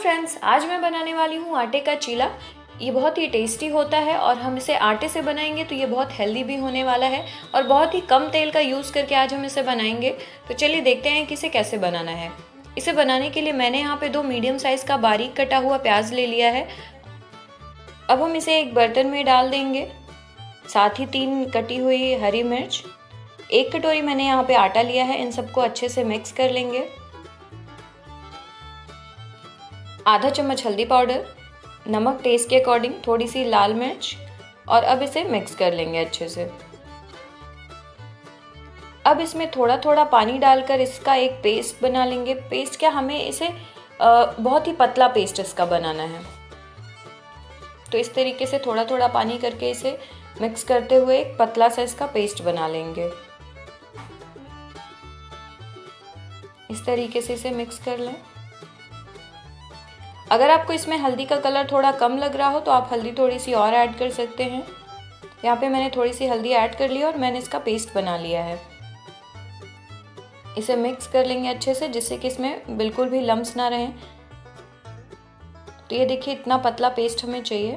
Friends आज मैं बनाने वाली हूँ आटे का चीला। ये बहुत ही टेस्टी होता है और हम इसे आटे से बनाएँगे तो ये बहुत हेल्दी भी होने वाला है और बहुत ही कम तेल का यूज़ करके आज हम इसे बनाएँगे। तो चलिए देखते हैं कि इसे कैसे बनाना है। इसे बनाने के लिए मैंने यहाँ पे दो मीडियम साइज़ का बारीक कटा हुआ प्याज ले लिया है। अब हम इसे एक बर्तन में डाल देंगे। साथ ही तीन कटी हुई हरी मिर्च। एक कटोरी मैंने यहाँ पे आटा लिया है, इन सबको अच्छे से मिक्स कर लेंगे। आधा चम्मच हल्दी पाउडर, नमक टेस्ट के अकॉर्डिंग थोड़ी सी लाल मिर्च और अब इसे मिक्स कर लेंगे अच्छे से। अब इसमें थोड़ा थोड़ा पानी डालकर इसका एक पेस्ट बना लेंगे। पेस्ट क्या? हमें इसे बहुत ही पतला पेस्ट इसका बनाना है। तो इस तरीके से थोड़ा थोड़ा पानी करके इसे मिक्स करते हुए एक पतला सा इसका पेस्ट बना लेंगे। इस तरीके से इसे मिक्स कर लें। अगर आपको इसमें हल्दी का कलर थोड़ा कम लग रहा हो तो आप हल्दी थोड़ी सी और ऐड कर सकते हैं। यहाँ पे मैंने थोड़ी सी हल्दी ऐड कर ली और मैंने इसका पेस्ट बना लिया है। इसे मिक्स कर लेंगे अच्छे से, जिससे कि इसमें बिल्कुल भी लम्स ना रहें। तो ये देखिए, इतना पतला पेस्ट हमें चाहिए।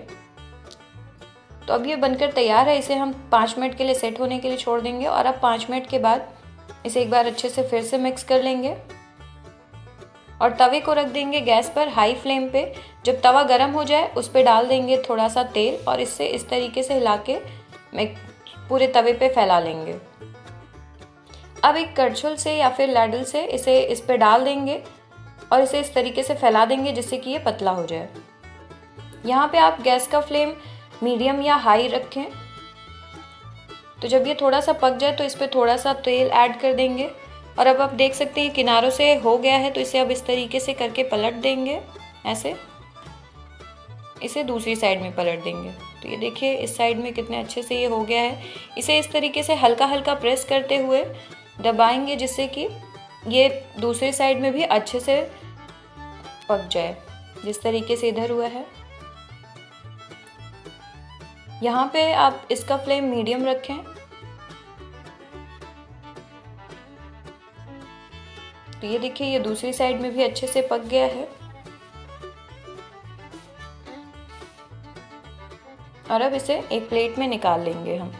तो अब ये बनकर तैयार है। इसे हम पाँच मिनट के लिए सेट होने के लिए छोड़ देंगे और अब पाँच मिनट के बाद इसे एक बार अच्छे से फिर से मिक्स कर लेंगे। और तवे को रख देंगे गैस पर हाई फ्लेम पे। जब तवा गर्म हो जाए, उस पर डाल देंगे थोड़ा सा तेल और इससे इस तरीके से हिला के मैं पूरे तवे पे फैला लेंगे। अब एक करछुल से या फिर लैडल से इसे इस पर डाल देंगे और इसे इस तरीके से फैला देंगे जिससे कि ये पतला हो जाए। यहाँ पे आप गैस का फ्लेम मीडियम या हाई रखें। तो जब ये थोड़ा सा पक जाए तो इस पर थोड़ा सा तेल ऐड कर देंगे। और अब आप देख सकते हैं किनारों से हो गया है तो इसे अब इस तरीके से करके पलट देंगे, ऐसे। इसे दूसरी साइड में पलट देंगे। तो ये देखिए, इस साइड में कितने अच्छे से ये हो गया है। इसे इस तरीके से हल्का हल्का प्रेस करते हुए दबाएँगे, जिससे कि ये दूसरी साइड में भी अच्छे से पक जाए, जिस तरीके से इधर हुआ है। यहाँ पे आप इसका फ्लेम मीडियम रखें। तो ये देखिए, ये दूसरी साइड में भी अच्छे से पक गया है। और अब इसे एक प्लेट में निकाल लेंगे हम।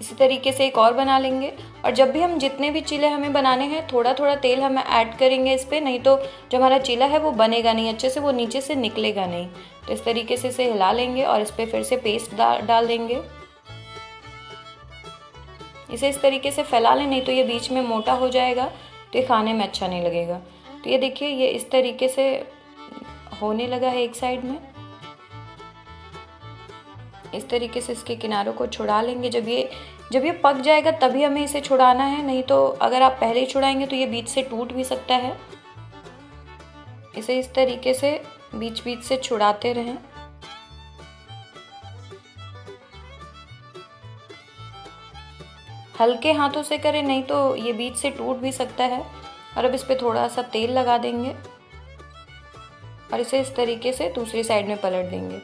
इसी तरीके से एक और बना लेंगे। और जब भी हम जितने भी चीले हमें बनाने हैं थोड़ा थोड़ा तेल हम ऐड करेंगे इस पर नहीं तो जो हमारा चीला है वो बनेगा नहीं, अच्छे से वो नीचे से निकलेगा नहीं। तो इस तरीके से इसे हिला लेंगे और इस पर फिर से पेस्ट डाल देंगे। इसे इस तरीके से फैला लें, नहीं तो ये बीच में मोटा हो जाएगा तो ये खाने में अच्छा नहीं लगेगा। तो ये देखिए, ये इस तरीके से होने लगा है एक साइड में। इस तरीके से इसके किनारों को छुड़ा लेंगे। जब ये जब ये पक जाएगा, तभी हमें इसे छुड़ाना है। नहीं तो अगर आप पहले ही छुड़ाएँगे तो ये बीच से टूट भी सकता है। इसे इस तरीके से बीच बीच से छुड़ाते रहें। हल्के हाथों से करें, नहीं तो ये बीच से टूट भी सकता है। और अब इस पर थोड़ा सा तेल लगा देंगे। और इसे इस तरीके से दूसरी साइड में पलट देंगे।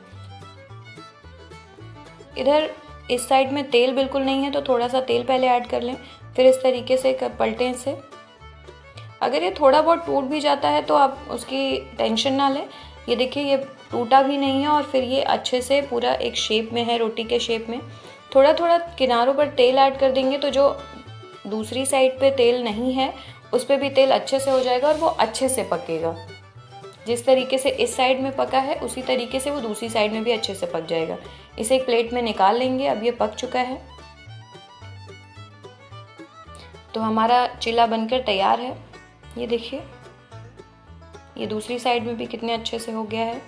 इधर इस साइड में तेल बिल्कुल नहीं है तो थोड़ा सा तेल पहले ऐड कर लें, फिर इस तरीके से पलटें इसे। अगर ये थोड़ा बहुत टूट भी जाता है तो आप उसकी टेंशन ना लें। ये देखिए, ये टूटा भी नहीं है और फिर ये अच्छे से पूरा एक शेप में है, रोटी के शेप में। थोड़ा थोड़ा किनारों पर तेल ऐड कर देंगे तो जो दूसरी साइड पे तेल नहीं है, उस पर भी तेल अच्छे से हो जाएगा और वो अच्छे से पकेगा। जिस तरीके से इस साइड में पका है, उसी तरीके से वो दूसरी साइड में भी अच्छे से पक जाएगा। इसे एक प्लेट में निकाल लेंगे, अब ये पक चुका है। तो हमारा चिल्ला बनकर तैयार है। ये देखिए, ये दूसरी साइड में भी कितने अच्छे से हो गया है।